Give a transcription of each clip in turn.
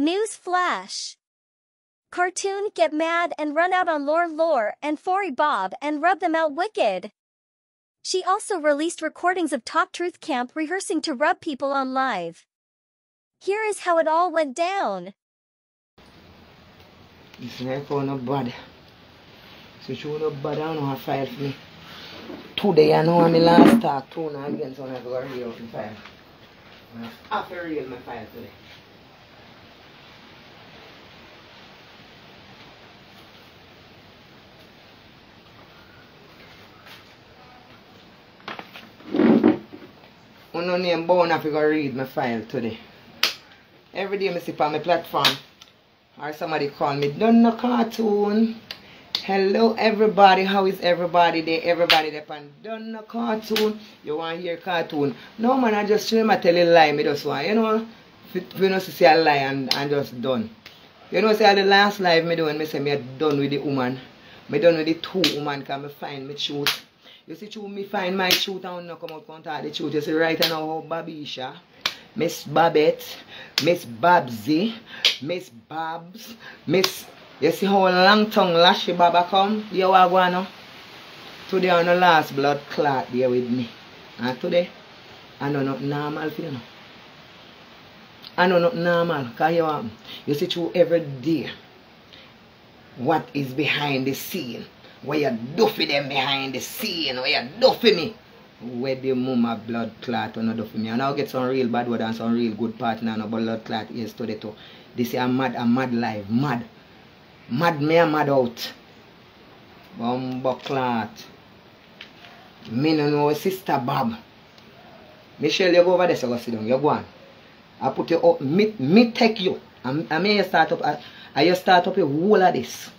News flash. Cartoon get mad and run out on Lorr Lorr and Forie Bob and rub them out wicked. She also released recordings of Talk Truth Camp rehearsing to rub people on live. Here is how it all went down. No bad. So she no bad, for me. Today I know I'm the last talk two now again, so I to go have to read my today. Uno name bound have to go read my file today. Every day I see on my platform or somebody call me done no cartoon. Hello everybody, how is everybody there? Everybody there on done no cartoon. You want to hear cartoon? No man, I just remember tell you lie, me just want, you know, if you know see a lie and, and just done. You know, say the last live me do me say me done with the woman. Me done with the two woman because me find me truth. You see, true, me find my truth and not come out contact the truth. You see, right now, how Babisha, Miss Babette, Miss Babsy, Miss Babs, Miss, you see how long tongue lashy Baba come? You are going now? Today on the last blood clot there with me. And today, I know not normal for you know. I know not normal. Because you, um, you see through every day what is behind the scene. Where you do for them behind the scene. Where you do for me. Where the mama blood clot or not do for me. And I'll get some real bad word and some real good partner and blood clot is today too. This is a mad, a mad life. Mad. Mad me a mad out. Bumbo clot. Me no know sister Bob. Michelle, you go over there so go sit down. You go on. I put you up. Me, me take you. I, I may start up. I, I start up a whole of this.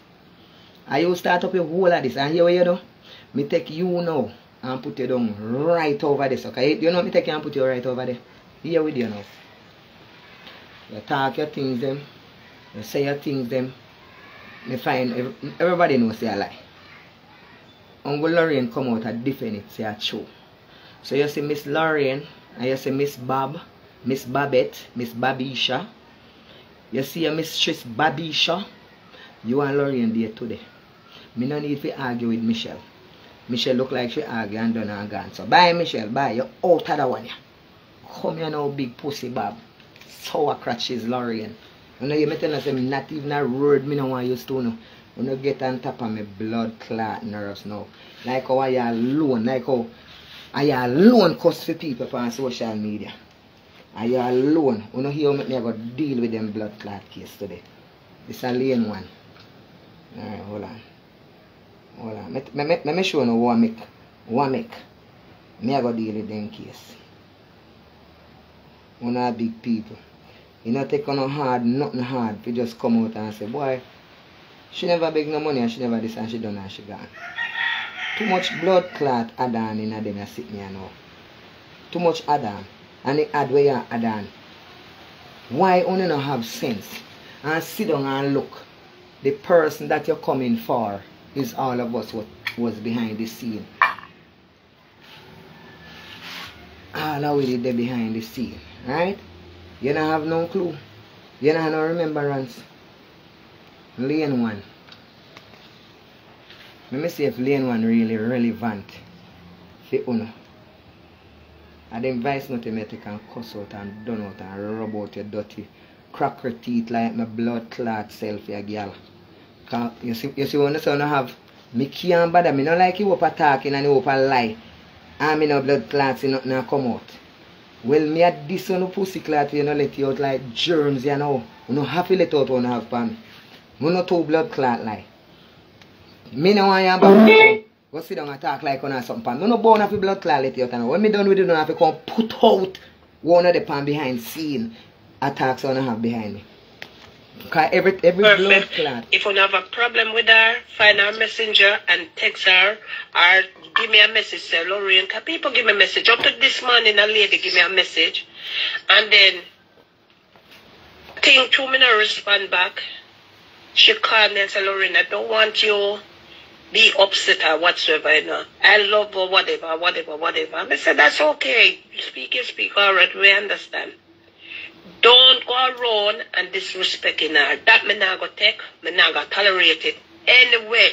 I you start up a whole of this. And here you do? Me take you now and put you down right over this. Okay? You know me take you and put you right over there. Here with you now. You talk your things them. You say your things them. Me find everybody knows a lie. Uncle Lorraine come out and defend it, say a true. So you see Miss Lorraine and you see Miss Bob, Miss Babette, Miss Babisha. You see your Mistress Babisha. You and Lorraine there today. Me no need to argue with Michelle. Michelle look like she argue and done and gone. So bye Michelle, bye. You out of the one. Come here now big pussy Bob. Sour crutches Lorraine. You know you me tell us not even a word me no want you to know. You know get on top of me blood clot nerves now. Like how I alone, like how I alone cuss for people on social media. I alone. You know here me go deal with them blood clot case today. It's a lane one. Alright, hold on. Hold on. Let me, me, me show you what I make. What I make. Me I go deal with them case. One of big people. You know take on no hard, nothing hard to just come out and say, boy, she never beg no money and she never this and she done and she gone. Too much blood clot add on in them sit me now. Too much add on. And the add where you. Why only not have sense? And sit down and look. The person that you're coming for is all of us what was behind the scene. All of it there behind the scene. Right? You don't have no clue. You don't have no remembrance. Lane one. Let me see if lane one really relevant. And then vice note you take and cuss out and done out and rub out your dirty cracker teeth like my blood clot self your girl. You see you see when the son I have me can't bother me not like you up talking and you up lie. And me no blood clots you nothing come out. Well me at this one pussy clot you know let you out like germs you know. You know happy let out one have pan. Me no two blood clot like. Me no want you. Go sit down and talk like on something pan. Me no born have blood clot let you out. When me done with it, don't have to come put out one of the pan behind scene attacks on have behind me. Cause every every blood Perfect. clot. If you have a problem with her, find her messenger and text her or give me a message, say, Lorraine, can people give me a message? Up to this morning, a lady give me a message. And then, think two minutes respond back. She called me and said, Lorraine, I don't want you be upset or whatsoever, you know. I love her, whatever, whatever, whatever. I said, that's okay. You speak, you speak. All right, we understand. Don't go around and disrespecting her. That me not go take. Me not go tolerate it. Anyway,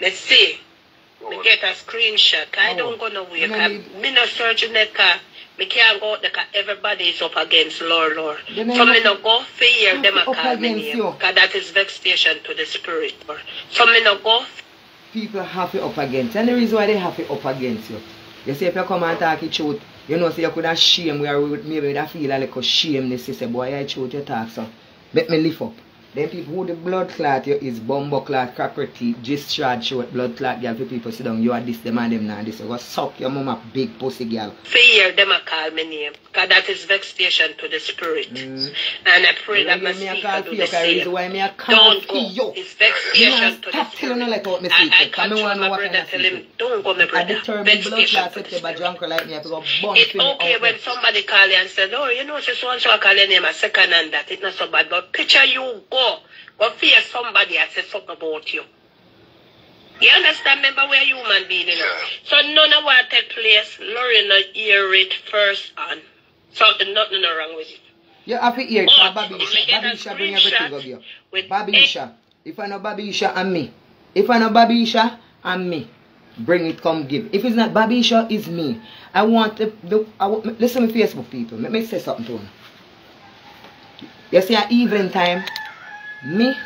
let's see. Me get a screenshot. I don't go nowhere. Me no Cause need- me not searching that car. Me can't go out there everybody is up against Lord Lord. So me no go fear them a call me name. you. Cause that is vexation to the spirit. So me no go people have it up against. And the reason why they have it up against you. You see, if you come and talk the truth, You know, so you could have shame where maybe that feel like a shame. They say, boy, I chose your talk, so. Let me lift up. Then people who the blood clot you is bumbo clot, teeth, discharge short blood clot girl for people sit down, you are this, them and them now this. You go suck your mama big pussy girl. fear them a call me name. Cause that is vexation to the spirit. Mm. And I pray You that my hear me a speaker do the you, 'cause the reason same. why me a Don't go. you. It's vexation to the stop telling spirit. like what me I, I secret. 'cause me control want to know my brother tell him, don't go my I brother. determined blood Vexation clot to the you a drunk like me, I have to go It's okay when somebody call you and say, oh, you know, so so and so I call your name a second and that. It's not so bad. But picture you go. Go fear somebody has say something about you. You understand? Remember we're human beings. you know. So none of what take place, Laurie not hear it first on. Something, nothing no wrong with it. You have to hear it But from if Babisha. you get a Babisha bring everything screenshot up here. with Babisha. If I know Babisha and me. If I know Babisha and me. Bring it, come give. If it's not Babisha, it's me. I want the, the I want, listen to Facebook people. Let me say something to them. You see at evening time, me,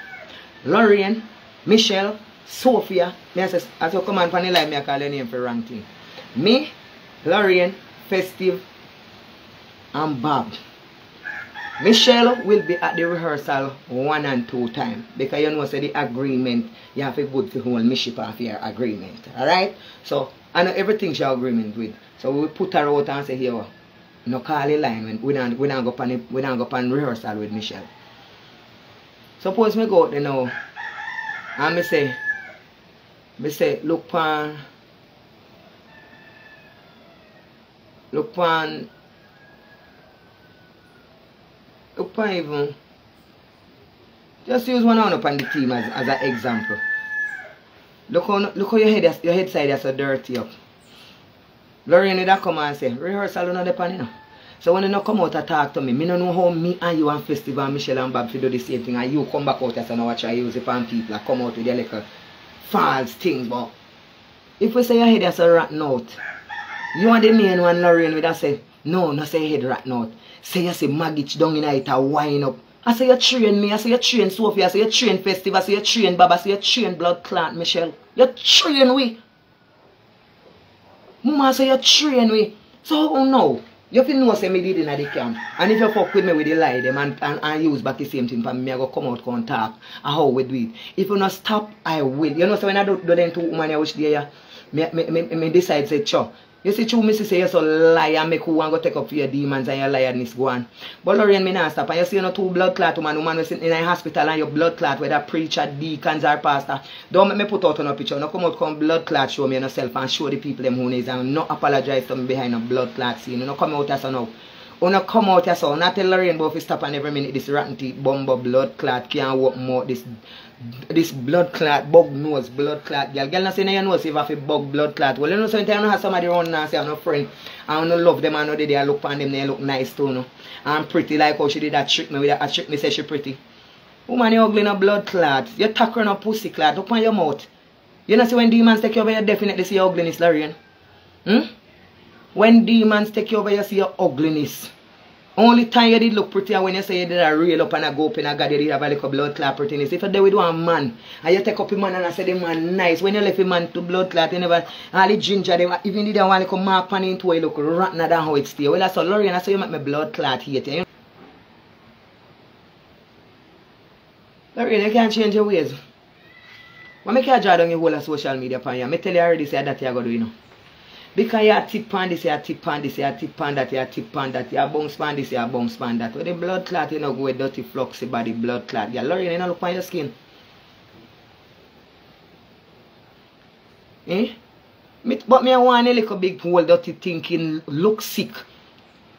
Lorraine, Michelle, Sophia, me as, as you come on pan the line, me I call your name for wrong. Me, Lorraine, Festive, and Bob. Michelle will be at the rehearsal one and two time because you know say the agreement you have a good to hold me ship off your agreement. Alright? So I know everything she agreement with. So we put her out and say here no call the line when we don't we don't go pan we don't go pan rehearsal with Michelle. Suppose me go out there now and me say me say look pan look pan look pan even just use one on up on the team as, as an example. Look how look how your head your head side is so dirty up. Lorraine have come and say, rehearsal on the pan, you know. So when you not come out and talk to me, me no know how me and you and Festival and Michelle and Bob do the same thing and you come back out and say, now I use it on people and come out with your little false things, but if we say your head is a rotten out, you are the main one, Lorraine, would have say, no, no say head rotten out. Say you say maggot down in it and wind up. I say you train me, I say you train Sophie, I say you train Festival, I say you train Bob, I say you train Blood Clan, Michelle. You train we. Mama say you train we. So how know? You feel know say me did in the camp. And if you fuck with me with the lie them and, and, and use back the same thing for me, I go come out come talk and how we do it. If you not stop, I will. You know so when I do, do them two woman I wish there, uh, me, me, me, me decide say, sure. You see, true, see say you're so lie and make who want go take up your demons and your liarness go on. But Lorraine, me not stop. And you see, you know, two blood clot woman, woman was sitting in a hospital and your blood clot, whether preacher, deacons or pastor. Don't make me put out on a picture. No come out, come blood clot, show me yourself and show the people them who needs and not apologize to me behind a blood clot scene. You know, come out as a now. Una come out here so not tell Lorraine but if you stop and every minute this rotten teeth bumbo blood clot can't walk more this this blood clot bug nose blood clot. Girl girl not say no you know say if I have bug blood clot. Well you know sometimes you know have somebody run and say I'm no friend. I don't love them I know they they look on them they look nice too no I'm pretty like how she did that trick me with that trick me say she pretty. Woman you ugly no blood clot. You talk on a pussy clot open your mouth. You know see when demons take you over you definitely see your ugliness Lorraine. Hmm? When demons take you over, you see your ugliness. Only time you did look pretty and when you say you did a reel up and a go up in a god, you did have a little blood clot prettiness. If you do with one man and you take up a man and I say the man nice, when you left a man to blood clot, you never all the ginger, they, even did one little mark pan into it, look rotten than how it stay. Well, that's all, Lorraine, I say you make my blood clot hate you. Lorraine, you can't change your ways. Why make you draw down your whole social media pan you? I tell you already say that you are going to do, you know. Because you tip on this, you tip on this, you tip on that, you tip on that, you bounce on this, you bounce on that. With the blood clot, you know, go with dirty fluxy body blood clot. Yeah, Lorraine, you know, look on your skin. Eh? But me I want a little big hole dirty thinking look sick.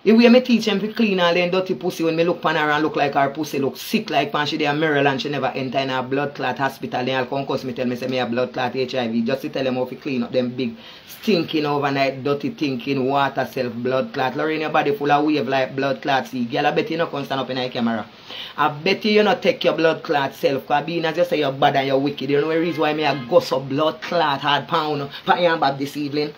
The way me teach them to clean all them dirty pussy when me look pan her and look like her pussy look sick like pan she there Maryland she never enter in a blood clot hospital. Then I'll come cause me tell me say me a blood clot HIV just to tell them how to clean up them big stinking overnight dirty thinking water self blood clot. Lorraine your body full of wave like blood clot see. Girl I bet you not come stand up in the camera. I bet you you not take your blood clot self cause being as you say you're bad and you're wicked. You know the reason why me a go so blood clot hard pound pat your bab this evening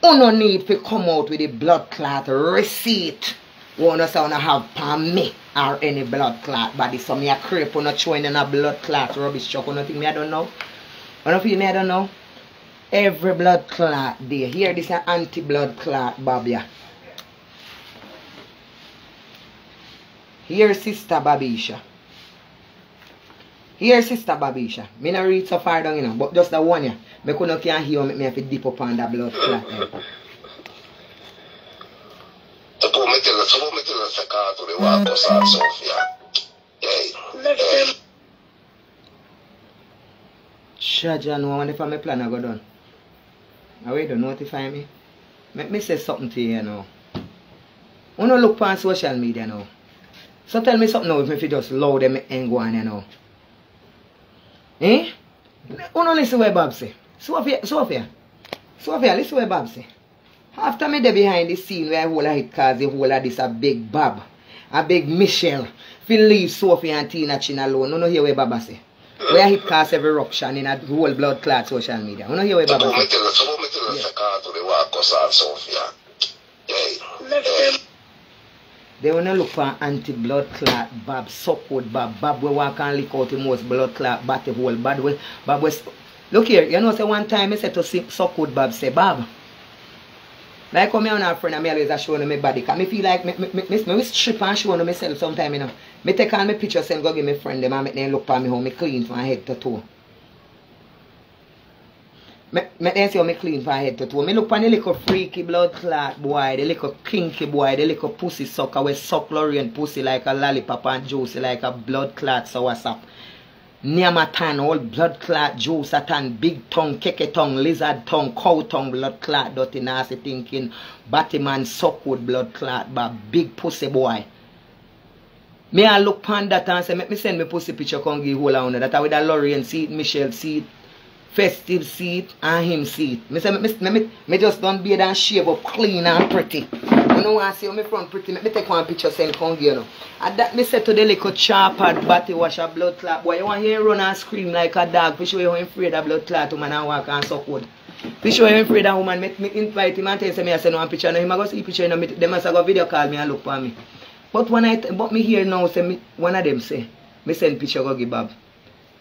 Oh, no need to come out with a blood clot receipt. Wanna say wanna have pan me or any blood clot body. So me a creep on not showing in a blood clot rubbish truck. You know think me I don't know? You know feel me I don't know? Every blood clot there. Here this an anti-blood clot Babia. Here sister Babisha. Here sister Babisha. Me not read so far down you know, but just the one yeah. Me couldn't can hear me, me have to dip up on that blood clot. Te puedo meter, se puedo meter el sacato de guapo, ¿sabes, Sofía? Yay. Let them Shaja know when if my plan I go done. Now wait, don't notify me. Make me say something to you you know. Wanna look on social media now. So tell me something now if me fi just loud them and go on you know. Eh? Wanna listen what Bob say. Sophia, Sophia. Sophia, listen what Bob say. After me there behind the scene where I hold a hit cause the whole of this a big Bob. A big Michelle. Fi leave Sophie and Tina Chin alone. You know hear what Baba say. Where hit cause every eruption in a whole blood clot social media. You know hear what Te Baba say. meter, se puedo meter el sacato de guapo, ¿sabes, Sofía? Yay. let them They wanna look for anti-blood clot Bob, suckwood Bob, Bob we walk and lick out the most blood clot batty hole, bad way, Bob was, look here, you know say one time I said to see suckwood Bob say, Bob, like come here on our friend and me always a showing him my body, cause me feel like me, me, me, me, me, me strip and show myself sometime, you know. Me take all my pictures and go give my friend them and make them look for me how me clean from head to toe. Me, me then see how me clean from head to toe. Me look on the little freaky blood clot boy, the little kinky boy, the little pussy sucker we suck Lorraine pussy like a lollipop and juicy like a blood clot so what's up. Neamatan, all blood clot, juice atan, big tongue, keke tongue, lizard tongue, cow tongue, blood clot, dirty nasty thinking, Batman suckwood blood clot, but big pussy boy. Me I look pan that and say, make me send me pussy picture come give whole on that I with a Lorraine seat, Michelle seat, festive seat, and him seat. Me say, me, me, me, me just don't beard and shave up clean and pretty. You know want to see how me front pretty, me, me take one picture come give you know. And that me say to the little charpad body wash a blood clot. Boy, you want hear him run and scream like a dog, for show you afraid of blood clot woman and walk and suck wood. For show you afraid of woman, me, me invite him and tell him say I send one picture, and him I go see picture, you me, them must go video call me and look for me. But when I but me here now say me one of them say me send picture go give Bob.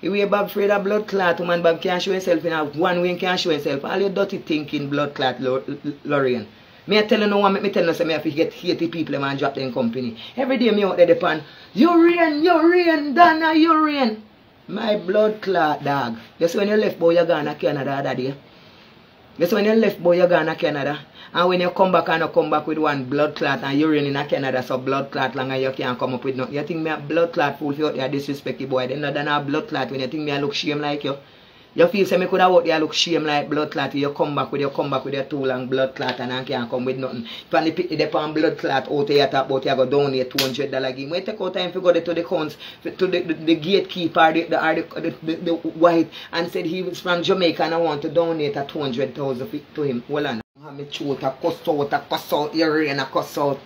The way Bob afraid of blood clot, woman Bob can't show himself in a one way can't show himself. All your dirty thinking blood clot Lor- L- Lorraine. Me I tell you no one, me tell you say me have to get 80 people and drop them company. Every day me out there depend urine, urine, Donna, urine. My blood clot dog. Just when you left boy you gone to Canada that day. That's when you left boy, you gone to Canada. And when you come back and you come back with one blood clot and urine in a Canada, so blood clot long and you can't come up with nothing. You think me a blood clot fool for you out there disrespect you boy. Then not than a blood clot when you think me I look shame like you. You feel say me could have out there look shame like blood clot. You come back with you come back with your too long blood clot and I can't come with nothing. If you pick the pan blood clot out you talk about you go donate two hundred dollar. When you take out time to go to the counts to the, the, the gatekeeper the, the, the, the, the, the white and said he was from Jamaica and I want to donate a two hundred thousand to him. Well on. I me throat a cuss out, a cuss out, ear rain a cuss out.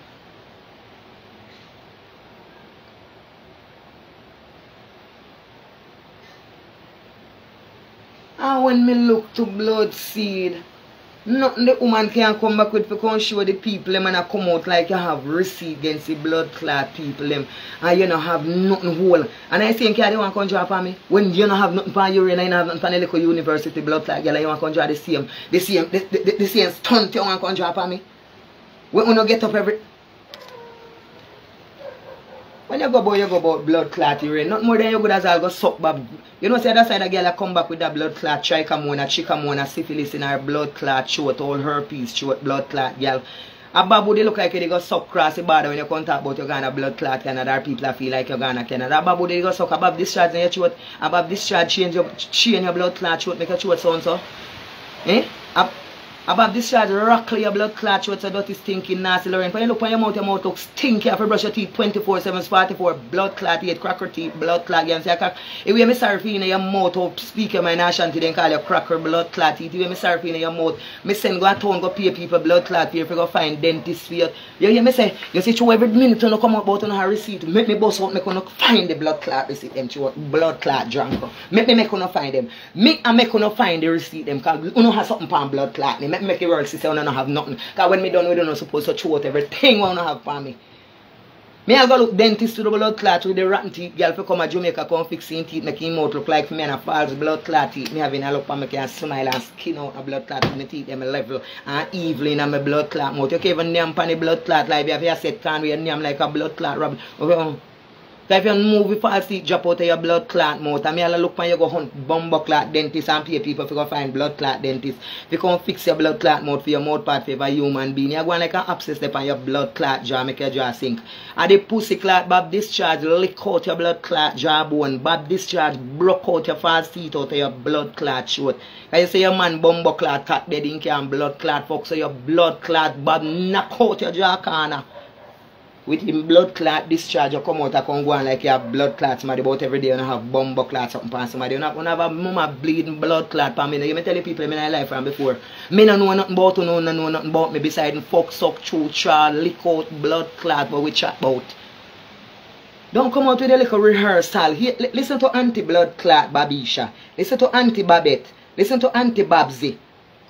When me look to blood seed, nothing the woman can come back with for show the people them and I come out like you have receipt against the blood clot people them and you don't have nothing whole. And I say, can you want to come drop on me? When you don't have nothing for urine and you have nothing for the little university blood clot, girl, you want to drop the same, the same, the, the, the, the same stunt you want to come drop on me? When you get up every... When you go about, you go about blood clot urine. Not more than you good as I'll go suck back. You know, say that side of girl that come back with that blood clot, trichomona, chickamona, syphilis in her blood clot, short, all herpes, short blood clot, girl. A babu they look like they go suck cross the border when you come talk about you're gonna blood clot Canada people feel like you're gonna Canada. A babu they go suck above discharge in your throat, above discharge change your change your blood clot throat, make your throat sound so. Eh? A, Above this charge, rockle your blood clot, what's a dirty stinking nasty Lorraine. When you look on your mouth, your mouth looks stinky. You to brush your teeth 24 7 44. Blood clot, you cracker teeth, blood clot. You say, crack. If you have sorry for your mouth, out speak your mind, Ashanti, then call you cracker, blood clot. If you have sorry for your mouth, me send go town, go pay people blood clot here, if you go find dentist for you. You hear me say, you see, every minute you come out about on her receipt, make me boss out, make you find the blood clot receipt, them, through blood clot drunk. Make me make you find them. Me and make you find the receipt, them, because you know have something on blood clot. Me make, make world see, say, oh, you don't have nothing. Because when me done, we don't supposed to throw out everything we don't have for me. Me I go look dentist to the blood clot with the rotten teeth. Girl for come a Jamaica come fix him teeth, make him mouth look like me and a false blood clot teeth. Me having a look and me can smile and skin out a blood clot with my teeth them level and evil in my blood clot mouth. You can't even name pan the blood clot like you have your set can with name like a blood clot rub. Oh, So if you move with false teeth, drop out of your blood clot mouth. And me all look when you go hunt bumbo clot dentist and pay people to go find blood clot dentist. If you come fix your blood clot mouth for your mouth part for a human being, you're going like an abscess upon your blood clot jaw, make your jaw sink. And the pussy clot bob discharge, lick out your blood clot jawbone. Bob discharge, broke out your false teeth out of your blood clot short. And you say your man bumbo clot cat dead in can blood clot fuck, so your blood clot bob knock out your jaw corner with him blood clot discharge, you come out and come go on like you have blood clots, somebody about every day and you have bumbo clot something pan somebody. You not gonna have a mama bleeding blood clot pan me. You me tell the people in my life from before. Me no know nothing about you, no, no know nothing about me beside fuck, suck, chew, chaw, lick out, blood clot, what we chat about. Don't come out with a little rehearsal. Here, listen to anti-blood clot Babisha. Listen to anti-Babette. Listen to anti-Babsy.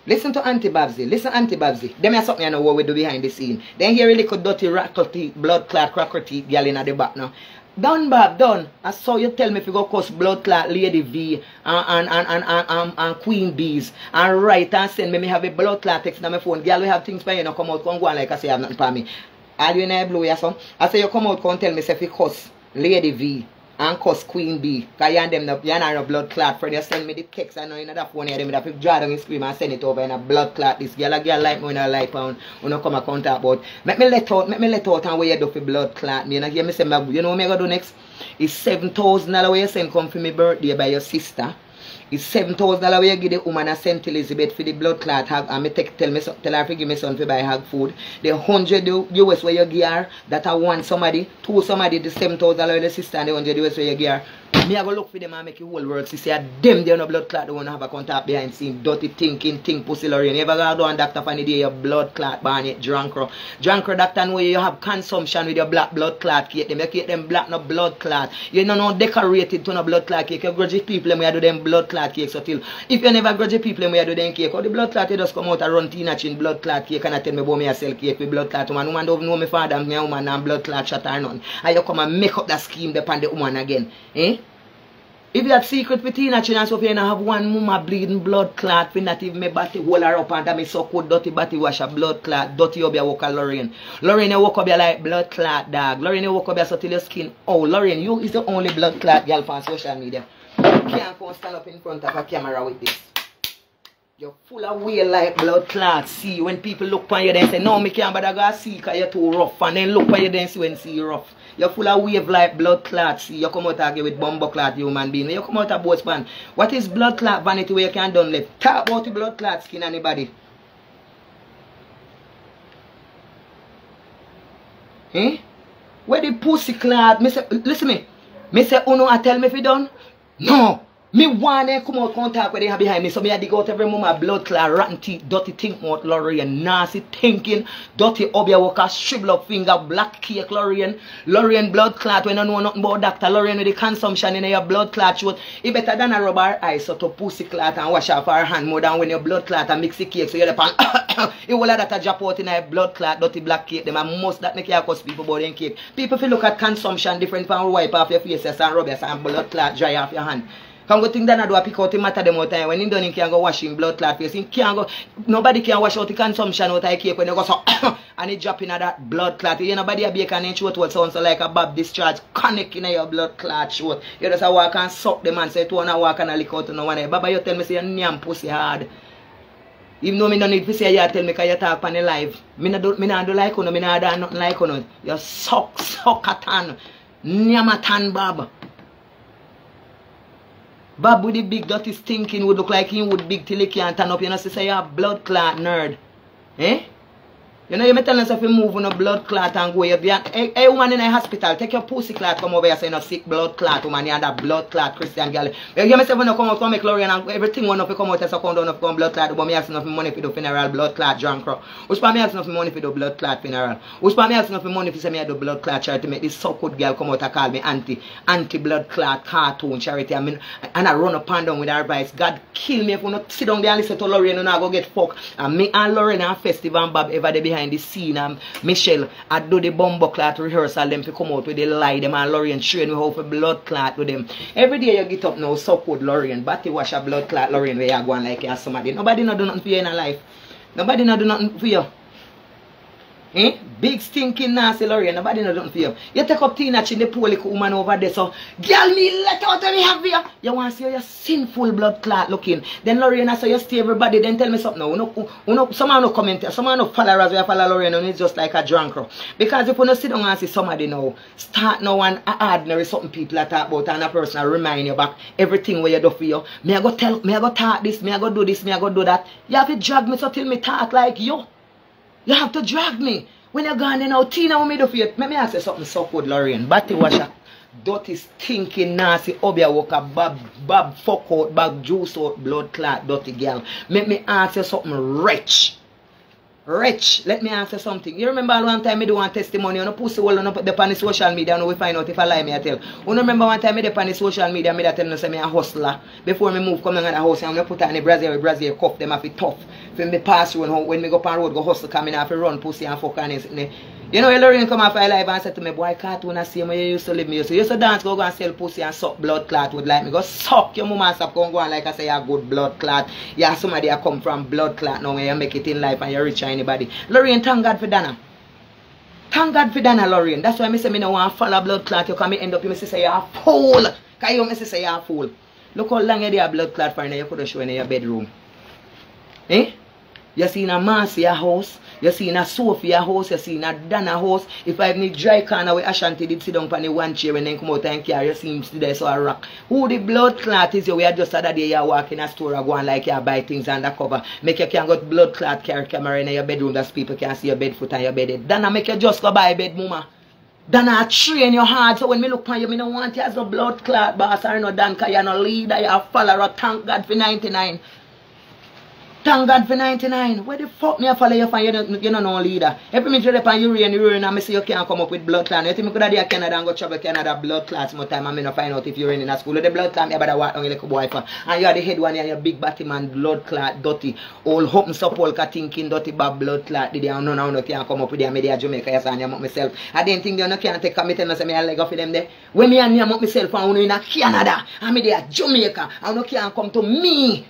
Listen to Auntie Babsy. Listen Auntie Babsy. Them are something I know what we do behind the scene. Then here a little dirty rackle teeth, blood clot, cracker teeth girl in at the back now. Done Bob, done. I saw you tell me if you go cuss blood clot Lady V and and and and, and, Queen Bees and write and send me me have a blood clot text on my phone. Girl we have things for you know come out, come go on like I say I have nothing for me. All you in a blue, son. I say you come out, come tell me say if you cuss Lady V and cuss Queen B. Because you and them, you and no blood clot friend. You send me the text I know in that phone here, them that draw down and scream and send it over in a blood clot. This girl, a girl like me in a life and you know come a contact about. Make me let out, make me let out and where you do for blood clot me. You know, hear me say, you know what me going to do next? It's $7,000 where you send come for me birthday by your sister. It's seven thousand dollars where you give the woman a St. Elizabeth for the blood clot hag and me take tell me tell her to give me son to buy hag food. The hundred US where you give that I want somebody, two somebody the seven thousand dollars the sister and the hundred US where you give. Me I go look for them and make it whole work. She say them they no blood clot wanna have a contact behind scene. Dirty thinking, think pussy Lorraine. You ever go down doctor for the day your blood clot ban it drunk Drunk doctor know you have consumption with your black blood clot cake. Them you keep them black no blood clot. You know no decorated to no blood clot cake. You grudge people them we do them blood clot cake so till if you never grudge people them we do them cake, or the blood clot you just come out and run tina chin blood clot cake and I tell me about me I sell cake with blood clot woman. Woman don't know me father me a woman and blood clot shot or none. And you come and make up that scheme upon the woman again. Eh? If you have secret with Tina Chin and so if you have one mama bleeding blood clot, for not even me body hold her up and me so cold dirty body wash a blood clot, dirty up your walk a Lorraine. Lorraine you walk up like blood clot dog. Lorraine you walk up so till your skin. Oh Lorraine, you is the only blood clot girl on social media. You can't stand up in front of a camera with this. You're full of whale like blood clot. See, when people look on you, they say, no, me can't but I gotta see because you're too rough. And then look on you, then see when see you rough. You're full of wave like blood clots. You come out again with bumbo clot human being. You come out of both span, what is blood clot vanity where you can done left? Talk about the blood clot skin anybody. Eh? Where the pussy clot? Say, listen me. Me say, uno, I tell me if you done? No. Me want them come out contact with them behind me. So me I dig out every moment blood clot, rotten dirty think mouth, Lorraine, nasty thinking, dirty obeah worker, shrivel up finger, black cake, Lorraine, Lorraine blood clot when you know nothing about doctor, Lorraine with the consumption in your blood clot shoot. It better than a rubber eye so to pussy clot and wash off her hand more than when your blood clot and mix the cake so you're the pan. it will have that a drop out in a blood clot, dirty black cake. Them and most that make you cause people about them cake. People feel look at consumption different from wipe off your face and rub your and blood clot dry off your hand. Come go think that I do a pick out the matter them out time. When he done he can go wash him blood clot face. He can go nobody can wash out the consumption out of cake when you go so and he drop in that blood clot. You nobody a bake and shoot what sounds like a bab discharge connect in your blood clot shoot. You just a walk and suck the man say to wanna walk and a lick out to no one. Baba you tell me say your name pussy hard. Even though me no need to say you tell me cause you talk on the live. Me no do me no do like you, me no do nothing like you. You suck suck a tan. Nyamatan bab. Bob with the big dirty stinking would look like he would big till he can't turn up. You know, say you a blood clot nerd. Eh? You know, you may tell us if you move on a blood clot and go, you be an, hey, hey, woman in a hospital, take your pussy clot, come over here, say, know, sick blood clot, woman, you have that blood clot Christian girl. You hear me say, when you come out, come Lorian and everything, when you come out, so come down, if come blood clot, but me asking enough money for the funeral, blood clot, drunk crow. Which part me asking enough money for the blood clot funeral? Which part me asking enough money for say me do blood clot charity, make this so good girl come out and call me anti, anti blood clot cartoon charity, I mean, and I run up and down with her advice. God kill me if you not sit down there and listen to Lorian and I go get fucked. And me and Lorian and Festival and Bob ever there behind the scene and Michelle, I do the bumbo clot rehearsal, them to come out with the lie, them and Lorian train we how for blood clot with them. Every day you get up now, support Lorian, body wash a blood clot Lorian where you going like you somebody. Nobody not do nothing for you in a life. Nobody not do nothing for you. Eh? Big stinking nasty Lorian, nobody know nothing for you. You take up Tina Chin, the poor little woman over there, so, girl, me let out me have you. You want to see your sinful blood clot looking. Then Lorian, I saw you stay everybody, then tell me something now. No, no, someone no comment, someone no followers, we follow Lorian, and it's just like a drunk. Because if you no sit down and see somebody now, start now and ordinary something people that talk about and a person remind you back everything where you do for you. Me I go tell, me I go talk this, me I go do this, me I go do that. You have to drag me so till me talk like you. You have to drag me. When you're gone, you oh, know, Tina, what me do for you? Let me ask you something so good, Lorraine. Batty washer. Dirty, stinking, nasty, obeah walker, bab, bab, fuck out, bab, juice out, blood clot, dirty girl. Let me ask you something rich. Rich, let me you something. You remember one time I do one testimony on a pussy hole on the on the social media and we find out if I lie me I tell. You remember one time I did on the social media me that tell me say me a hustler. Before me move come in the house and I put on the brazier brazier cuff them have it tough. For me pass and when me go up on road go hustle coming off run pussy and fuck you know, Lorraine come off live and said to me, boy, cartoon I see me, you used to live me. You used to dance, go, go and sell pussy and suck blood clot would like me. Go suck your mama and going go on like I say, you're good blood clot. Yeah, somebody that come from blood clot now when you make it in life and you're rich or anybody. Lorraine, thank God for Dana. Thank God for Dana, Lorraine. That's why I say me no want to follow blood clot. You come end up, you say you're a fool. Because you say you're a fool. Look how long you have blood clot for now you could show in your bedroom. Eh? You see in a Marcia house, you see in a Sophia house, you see in a Dana house. If I any dry corner where Ashanti did sit down on the one chair and they come out and carry, you see him there so a rock. Who the blood clot is you? We are just other day you walk in a store and go on like you buy things undercover. Make you can got blood clot carry camera in your bedroom that people can see your bed foot and your bed. Dana make you just go buy bed, mama. Dana train your heart so when me look on you, me don't want you as a blood clot boss or no Dan, cause you're no leader, you're a follower. Thank God for 99. Thank God for 99. Where the fuck me I follow you for you don't, you don't know leader? Every minute you're upon urine, urine, and I say you can't come up with blood clot. You think me could have Canada and go travel Canada blood clots more time and me not find out if you're in a school. The blood about to walk like a boy for. And you are the head one, you're big batty man, blood clot, dirty. All hope and support thinking dirty bad blood clot. Did you know now no can't come up with them media Jamaica, yes, and I'm up myself. I didn't think you no can't take committee and say me a leg off them there. When me and me I'm up myself and in Canada, and me there Jamaica, and no can't come to me.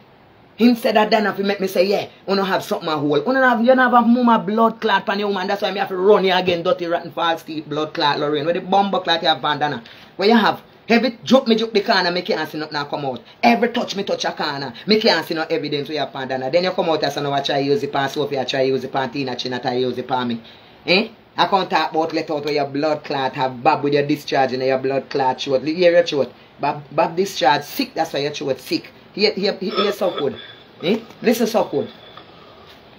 Him said that then if you make me say, yeah, you don't have something a hold. You don't have, you don't have mama blood clot on your woman. That's why I have to run you again, dirty, rotten, false teeth, blood clot, Lorraine. Where the bomb clot you have bandana. Where you have, every joke me joke the corner, me can't see nothing now come out. Every touch me touch a corner, me can't see no evidence you have bandana. Then you come out and say, no, I try use it on Sophie, I try use it on Tina Chin, I try use it on me. Eh? I can't talk about let out where your blood clot have bab with your discharge and your blood clot throat. Hear your throat. Bab, bab discharge sick, that's why your throat sick. Hear, hear, hear so good. Eh? Listen so good.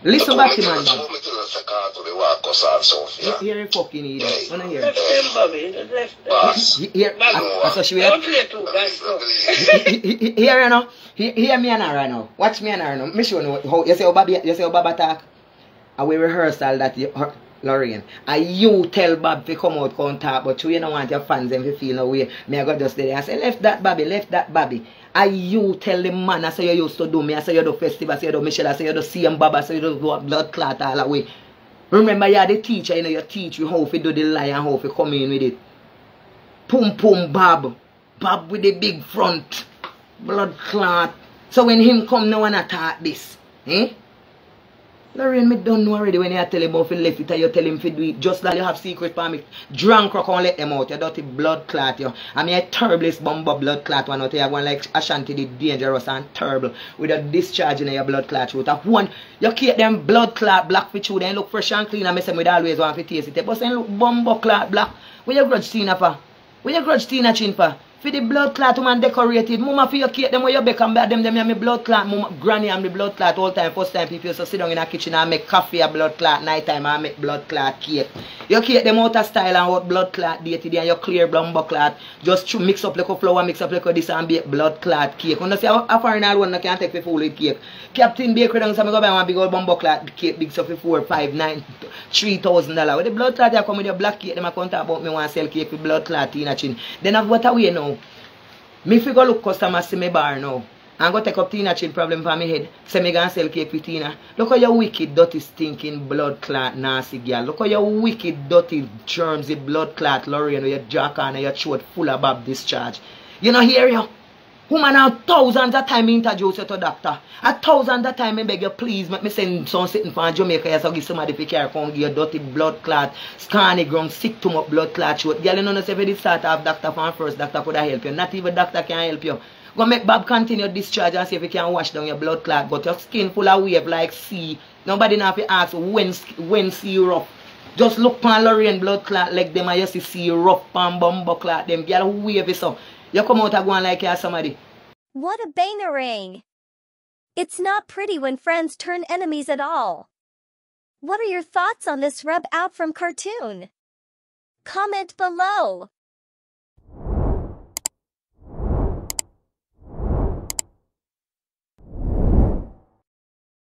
Listen back to man. Sababu metela sakato de wako sa Sofia. Hear your fucking ear. Wanna hear? Left them, Bobby. Left them. Bas. Hear. That's she Don't play too, guys. Go. Hear you know. Hear, hear me and her right now. Watch me and her now. Me show you how you say how Bobby, you say how Baba talk. A we rehearsal that you, her, Lorraine. And you tell Bob to come out come talk, but you, you don't want your fans them to feel no way. Me I go just there and say left that Bobby, left that Bobby. And you tell the man I say you used to do me, I say you do festival, I say you do Michelle, I say you do CM Bob, I say you do blood clot all the way. Remember you're the teacher, you know, you teach you how to do the lie and how to come in with it. Pum pum Bob. Bob with the big front. Blood clot. So when him come no one attack this, eh? Lorraine, me don't know already when you tell him about to left it and you tell him to do it. Just that you have secret for me. Drunk rock and let them out. You dirty blood clot you. I mean a terrible bumbo blood clot one out here. One like Ashanti did dangerous and terrible. With a discharge in your blood clot route. Of one, you keep them blood clot black for you. Then look fresh and clean and me say me always want to taste it. But then look bumbo clot black. Where you grudge Tina for? Where you grudge Tina chin for? For the blood clot woman decorated. Mama for your cake them where you bake bad them them me blood clot. Mama granny and me blood clot all time. First time people to sit down in the kitchen and make coffee a blood clot. Night time I make blood clot cake. You cake them out of style and out blood clot dated and you clear bumbo clot. Just mix up like a flour, mix up like a this and bake blood clot cake. You know see a, foreigner one that can take for full cake. Captain Bakery down so me go buy one big old bumbo clot cake big stuff for four, five, nine, three thousand dollar. With the blood clot you come with your black cake, them come talk about me want sell cake with blood clot in a chin. Then I've what away now. Me fi go look customers see me bar now. And go take up Tina chin problem for me head. Say me gonna sell cake with Tina. Look how you wicked, dirty, stinking, blood clot, nasty girl. Look how you wicked, dirty, germsy, blood clot, Lorraine, with your jack and your throat full of bab discharge. You know hear you? Woman, a thousands of time you to doctor. A thousand of time me beg you please make me send some sitting from Jamaica here so give somebody fi care come give you dirty blood clot, scanny ground, sick to my blood clot short. Girl, you know if you start off doctor from first, doctor could help you. Not even doctor can help you. Go make Bob continue discharge and see if you can wash down your blood clot. Got your skin full of wave like sea. Nobody now fi ask when when see rough. Just look pan Lorraine blood clot like them and you see see rough pan bumbo clot them. Girl, wave is so? You come out go on like you're somebody. What a bangerang! It's not pretty when friends turn enemies at all. What are your thoughts on this rub out from cartoon? Comment below.